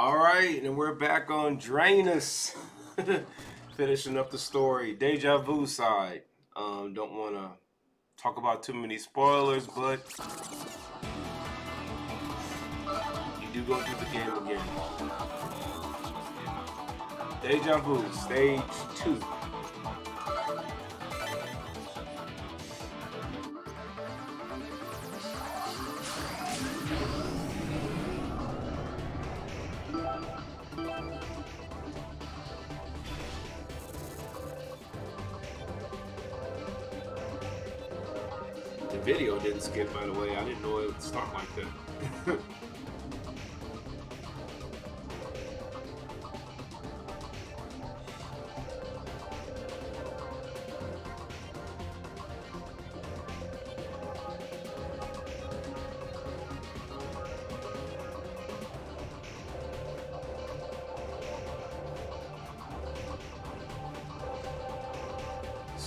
All right, and we're back on Drainus. Finishing up the story. Deja vu side. Um, don't want to talk about too many spoilers, but you do go through the game again. Deja vu, stage two. Video didn't skip, by the way. I didn't know it would start like that.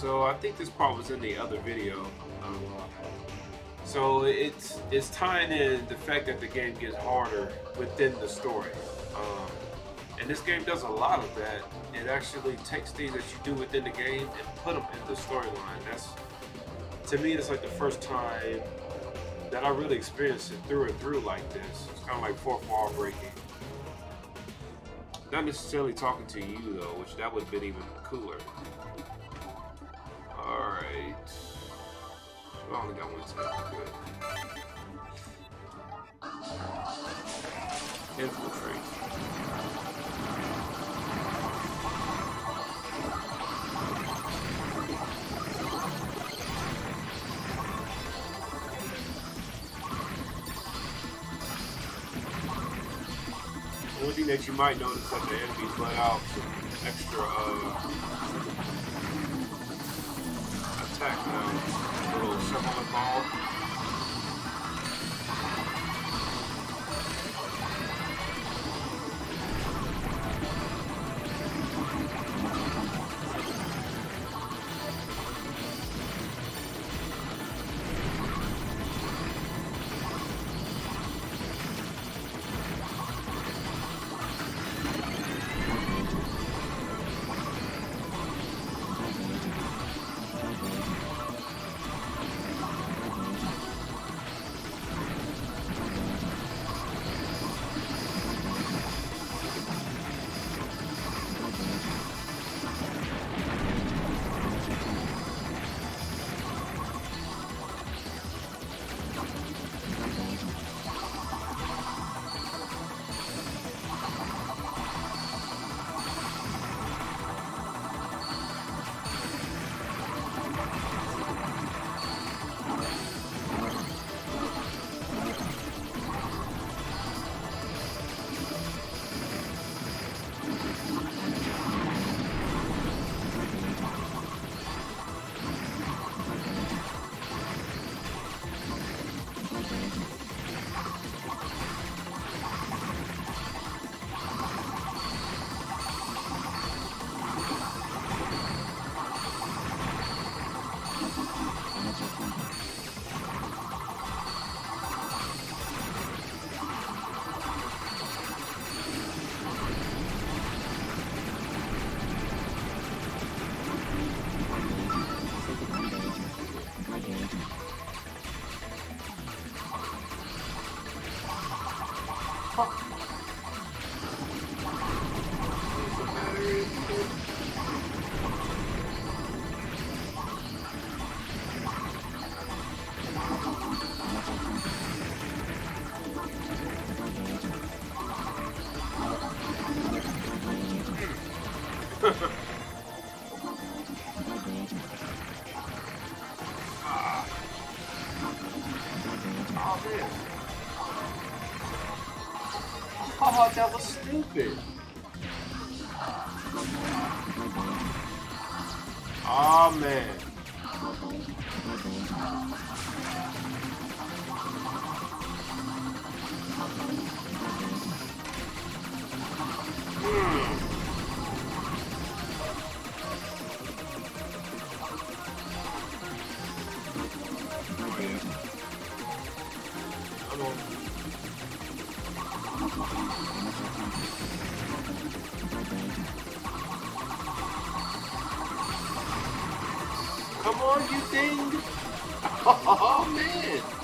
So I think this part was in the other video. Um, so it's it's tying in the fact that the game gets harder within the story. Um, and this game does a lot of that. It actually takes things that you do within the game and put them in the storyline. That's to me, it's like the first time that I really experienced it through and through like this. It's kind of like fourth wall breaking. Not necessarily talking to you though, which that would have been even cooler. Alright. I only got one step. Good. Infiltrate. One thing that you might notice that the enemies let out some extra uh, attack now. Uh, a little circle ball. Oh you ding! Oh, man!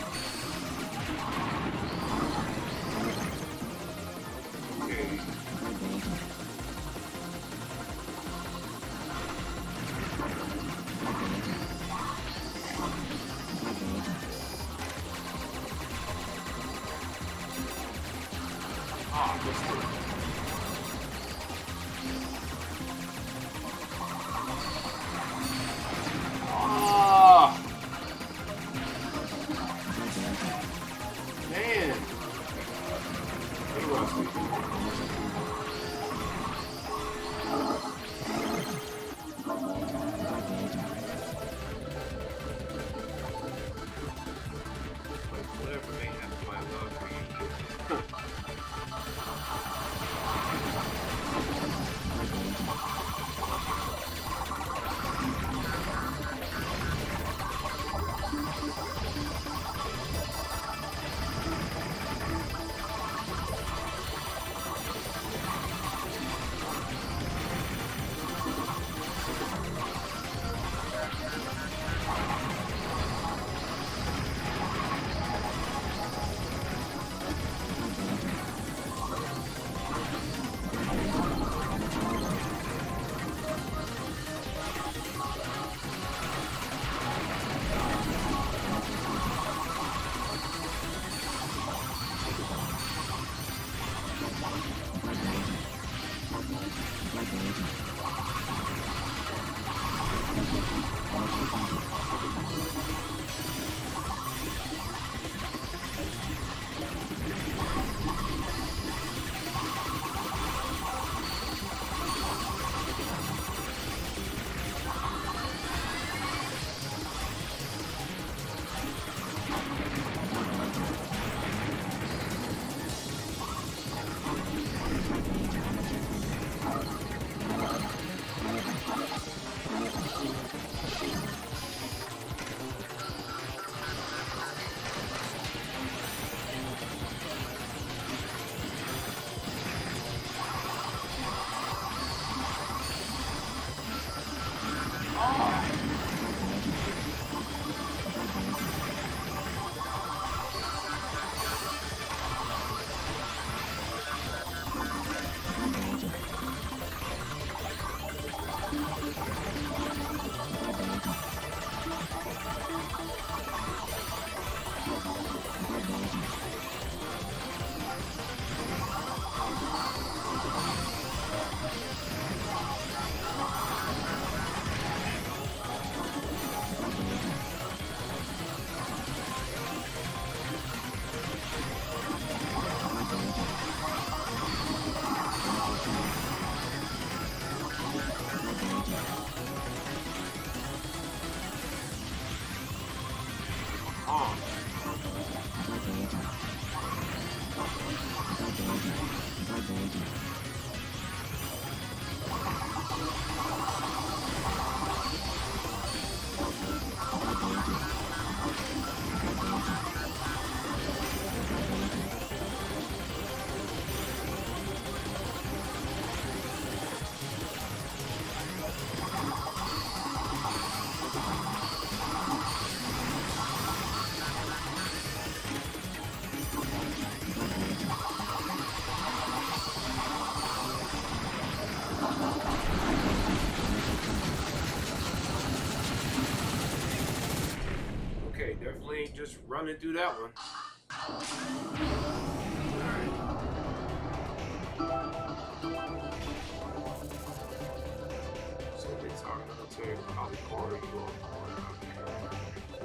running through that one.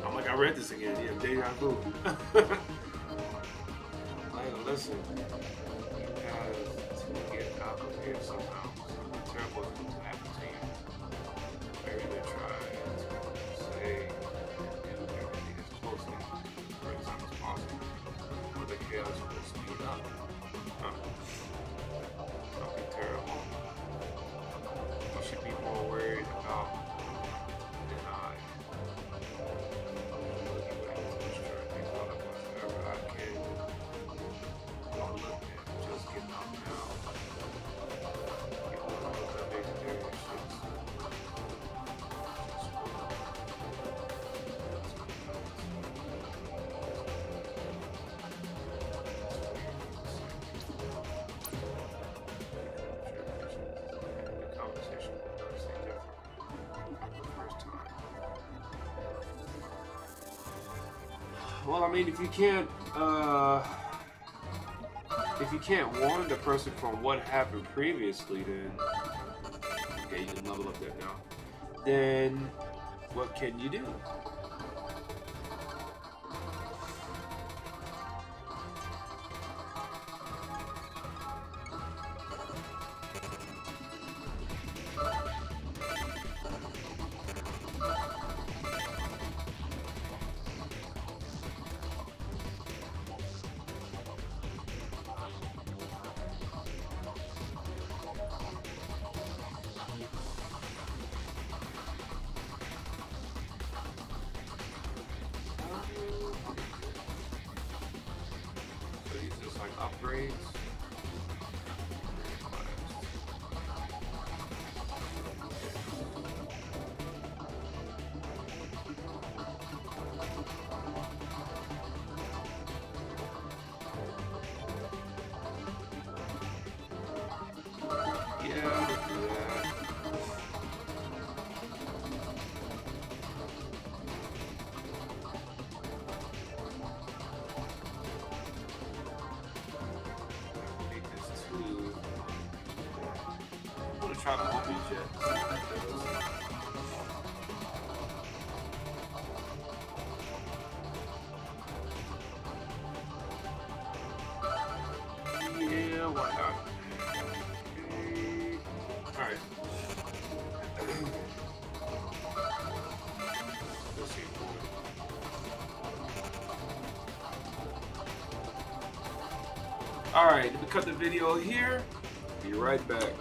I'm like, I read this again. Yeah, deja vu. like, listen, you guys to get out of here somehow. Well, I mean, if you can't, uh, if you can't warn the person from what happened previously, then okay, you can level up that now. Then what can you do? Upgrades. Alright, we cut the video here. Be right back.